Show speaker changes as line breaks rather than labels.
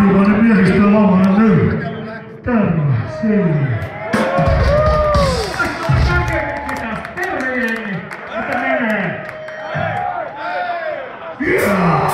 Antimainen miehistö lamainen nyt. Terve, siinä.
Terve?
Yeah!